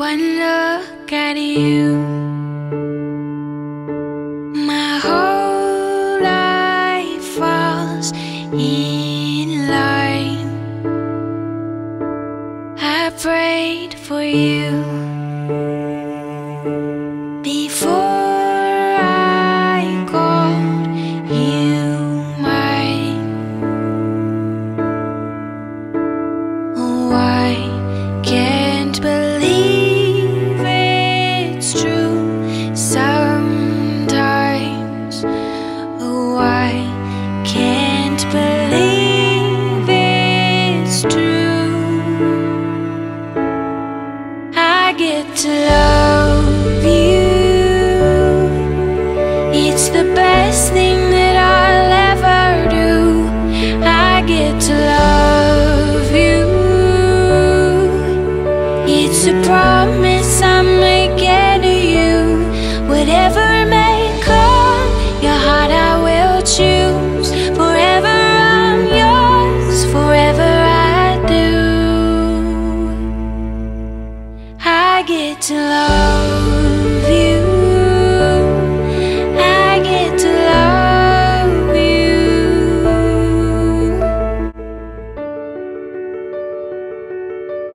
One look at you, my whole life falls in line. I prayed for you. to love you. It's the best thing that I'll ever do. I get to love you. It's a promise. I get to low